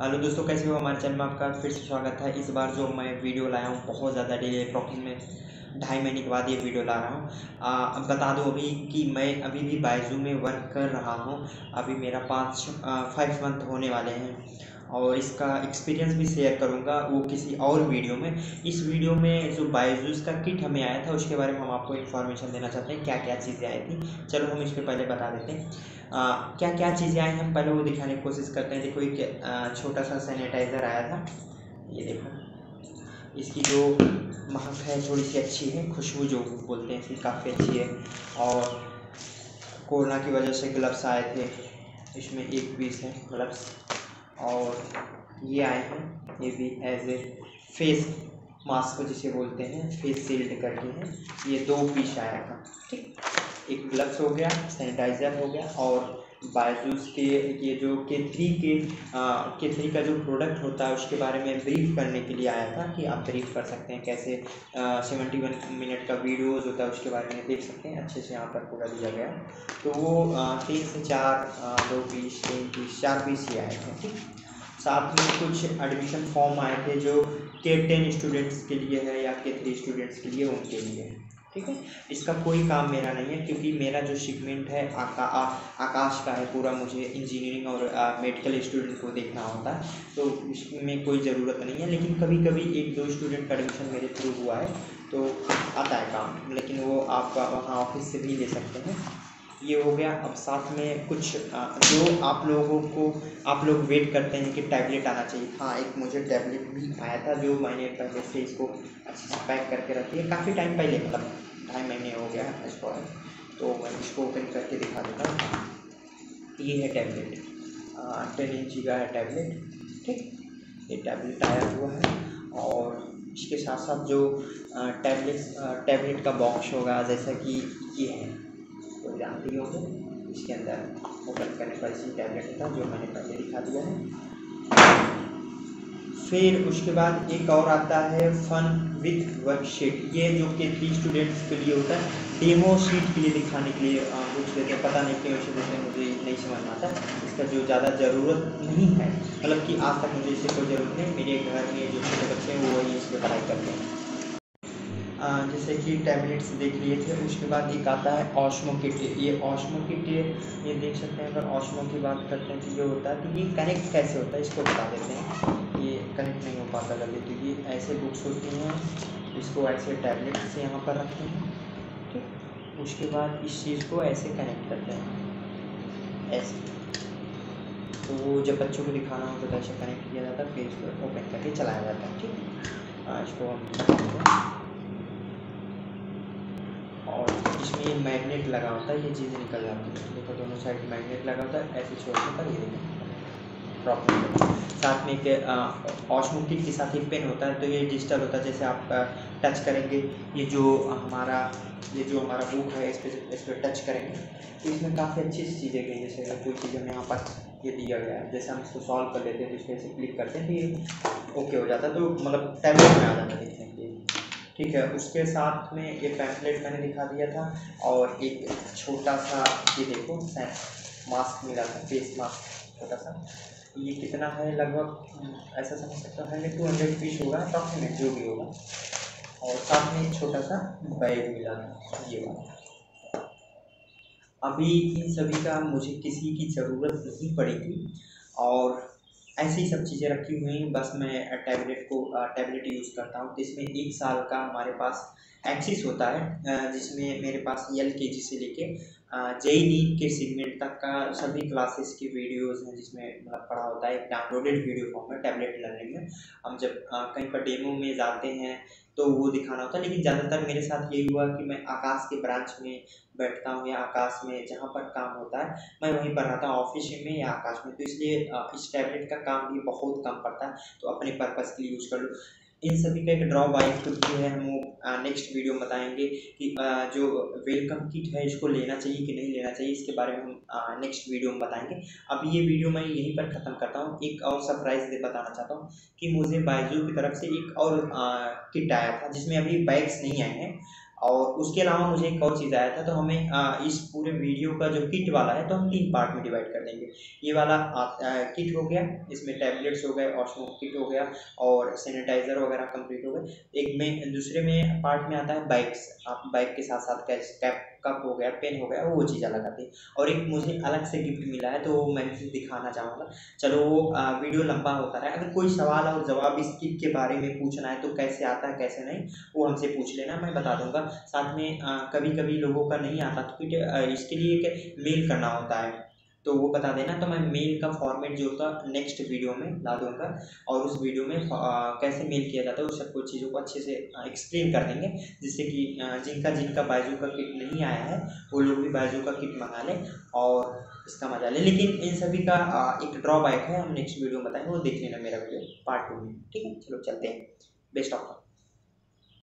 Hello दोस्तों, कैसे हो हमारे चैनल में आपका? फिर से स्वागत है। इस बार जो मैं वीडियो लाया हूँ, बहुत ज़्यादा डिले प्रॉफिट में ढाई महीने के बाद ये वीडियो ला रहा हूँ। अब बता दो अभी कि मैं अभी भी बायजू में वर्क कर रहा हूँ। अभी मेरा पाँच फाइव मंथ होने वाले हैं। और इसका एक्सपीरियंस भी शेयर करूँगा वो किसी और वीडियो में। इस वीडियो में जो बायजूस का किट हमें आया था उसके बारे में हम आपको इन्फॉर्मेशन देना चाहते हैं क्या क्या चीज़ें आई थी। चलो हम इस पर पहले बता देते हैं। आ, क्या क्या चीज़ें आई हम पहले वो दिखाने की कोशिश करते हैं। देखो एक छोटा सा सैनिटाइज़र आया था। ये देखो। इसकी जो महक है थोड़ी सी अच्छी है खुशबू जो बोलते हैं इसकी काफ़ी अच्छी है। और कोरोना की वजह से ग्लव्स आए थे। इसमें एक पीस है ग्लव्स और ये आए हैं। ये भी एज ए फेस मास्क जिसे बोलते हैं फेस सील्ड करके हैं। ये दो पीस आया था, ठीक? एक ग्लव्स हो गया सैनिटाइज़र हो गया और बायजूस के, ये जो के थ्री के के थ्री का जो प्रोडक्ट होता है, उसके बारे में ब्रीफ करने के लिए आया था कि आप ब्रीफ कर सकते हैं कैसे सेवेंटी वन मिनट का वीडियोज़ होता है, उसके बारे में देख सकते हैं, अच्छे से यहाँ पर पूरा दिया गया। तो वो तीन से चार दो पीस तीन पीस चार पीस ही आए थे, ठीक? साथ में कुछ एडमिशन फॉर्म आए थे जो के टेन स्टूडेंट्स के लिए है या के थ्री स्टूडेंट्स के लिए उनके लिए। ठीक है? इसका कोई काम मेरा नहीं है क्योंकि मेरा जो शिपमेंट है आका, आ, आकाश का है पूरा मुझे इंजीनियरिंग और मेडिकल स्टूडेंट को देखना होता है। तो इसमें कोई ज़रूरत नहीं है लेकिन कभी कभी एक दो स्टूडेंट का एडमिशन मेरे थ्रू हुआ है तो आता है काम लेकिन वो आप वहाँ ऑफ़िस से भी ले सकते हैं। ये हो गया। अब साथ में कुछ जो आप लोगों को, आप लोग वेट करते हैं कि टैबलेट आना चाहिए। हाँ एक मुझे टैबलेट भी आया था जो मैंने पहले से इसको अच्छे से पैक करके रखी है। काफ़ी टाइम पहले मतलब ढाई महीने हो गया इसको। तो मैं इसको ओपन करके दिखा देता हूँ। ये है टैबलेट टेन इंच का है टैबलेट ठीक? ये टैबलेट आया हुआ है और इसके साथ साथ जो टैबलेट टैबलेट का बॉक्स होगा, जैसा कि ये है। तो जानते ही होंगे इसके अंदर ओपन करने पर इसी टैबलेट है जो मैंने पहले दिखा दिया है फिर उसके बाद एक और आता है फन विथ वर्कशीट ये जो कि थ्री स्टूडेंट्स के लिए होता है डेमो शीट के लिए दिखाने के लिए कुछ देते हैं, पता नहीं क्यों देते हैं, मुझे नहीं समझ में आता। इसका जो ज़्यादा ज़रूरत नहीं है मतलब कि आज तक मुझे इससे कोई ज़रूरत नहीं, मेरे घर में जो छोटे बच्चे हैं, वो वही इस पर पढ़ाई करते हैं। जैसे कि टैबलेट्स देख लिए थे, उसके बाद एक आता है ऑशमो किट ये ऑशमो किट ये देख सकते हैं, अगर ऑशमो की बात करते हैं तो ये होता है कि ये कनेक्ट कैसे होता है, इसको बता देते हैं। ये कनेक्ट नहीं हो पाता जल्दी तो ये ऐसे बुक्स होती हैं, इसको ऐसे टैबलेट से यहाँ पर रखते हैं, ठीक? उसके बाद इस चीज़ को ऐसे कनेक्ट करते हैं। ऐसे। तो जब बच्चों को दिखाना हो तो ऐसे कनेक्ट किया जाता है, फिर इसको ओपन करके चलाया जाता है, ठीक? है, इसको हम बताते इसमें ये मैग्नेट लगा होता है, ये चीज़ें निकल जाती है। देखो, दोनों साइड मैग्नेट लगा होता है, ऐसे छोड़ने पर ये देखो प्रॉब्लम साथ में एक ऑस्मोटिक के साथ ही पेन होता है तो ये डिजिटल होता है, जैसे आप टच करेंगे, ये जो हमारा, ये जो हमारा बुक है, इस पर इस पर टच करेंगे तो इसमें काफ़ी अच्छी चीज़ें गई जैसे कोई चीज़ हमें यहाँ पर ये दिया गया है, जैसे हम इसको सॉल्व कर लेते हैं तो इस पर ऐसे क्लिक करते हैं तो ये ओके हो जाता है तो मतलब टैबलेट में आ जाता है, देखने के लिए। ठीक है, उसके साथ में ये पैम्पलेट मैंने दिखा दिया था और एक छोटा सा, ये देखो मास्क मिला था फेस मास्क छोटा सा। ये कितना है, लगभग, ऐसा समझ सकता है टू हंड्रेड पीस होगा अप्रॉक्सीमेट जो भी होगा। और साथ में एक छोटा सा बैग मिला था, ये अभी इन सभी का मुझे किसी की ज़रूरत नहीं पड़ेगी और ऐसी सब चीज़ें रखी हुई हैं। बस मैं टैबलेट को टैबलेट यूज़ करता हूँ, जिसमें एक साल का हमारे पास एक्सिस होता है जिसमें मेरे पास एल के जी से लेके जेई नीट के सीगमेंट तक का सभी क्लासेस की वीडियोस हैं जिसमें मतलब पढ़ा होता है, एक डाउनलोडेड वीडियो फॉर्म में टैबलेट लर्निंग में। हम जब कहीं पर डेमो में जाते हैं तो वो दिखाना होता है, लेकिन ज़्यादातर मेरे साथ यही हुआ कि मैं आकाश के ब्रांच में बैठता हूँ या आकाश में जहाँ पर काम होता है, मैं वहीं पर रहता हूँ ऑफ़िस में या आकाश में। तो इसलिए इस टैबलेट का काम भी बहुत कम पड़ता है तो अपने पर्पज़ के लिए यूज़ कर लो। इन सभी का एक ड्रॉ बाइक तो है हम नेक्स्ट वीडियो में बताएँगे कि जो वेलकम किट है, इसको लेना चाहिए कि नहीं लेना चाहिए, इसके बारे में हम नेक्स्ट वीडियो में बताएँगे। अब ये वीडियो मैं यहीं पर ख़त्म करता हूँ। एक और सरप्राइज़ बताना चाहता हूँ कि मुझे बाइजू की तरफ़ से एक और किट आया था, जिसमें अभी बैग्स नहीं आए हैं। और उसके अलावा मुझे एक और चीज़ आया था तो हमें आ, इस पूरे वीडियो का जो किट वाला है तो हम तीन पार्ट में डिवाइड कर देंगे। ये वाला आ, आ, किट हो गया इसमें टैबलेट्स हो गए ऑस्मो किट हो गया और सैनिटाइज़र वगैरह कंप्लीट हो गए। एक में दूसरे में पार्ट में आता है बाइक्स आप बाइक के साथ साथ कैप कप हो गया पेन हो गया, वो चीज़ अलग आती है। और एक मुझे अलग से गिफ्ट मिला है तो मैं दिखाना चाहूँगा। चलो वो वीडियो लंबा होता है। अगर कोई सवाल और जवाब इस गिफ्ट के बारे में पूछना है तो कैसे आता है, कैसे नहीं, वो हमसे पूछ लेना, मैं बता दूँगा। साथ में कभी कभी लोगों का नहीं आता तो फिर इसके लिए एक मेल करना होता है। तो वो बता देना। तो मैं मेल का फॉर्मेट जो होता नेक्स्ट वीडियो में ला दूँगा और उस वीडियो में आ, कैसे मेल किया जाता है उस सब कुछ चीज़ों को अच्छे से एक्सप्लेन कर देंगे। जिससे कि जिनका जिनका बाजू का किट नहीं आया है वो लोग भी बाजू का किट मंगा लें और इसका मज़ा लें। लेकिन इन सभी का आ, एक ड्रॉबैक है हम नेक्स्ट वीडियो में बताएँगे वो देख लेना मेरा वीडियो पार्ट टू में। ठीक है? चलो चलते हैं। Best of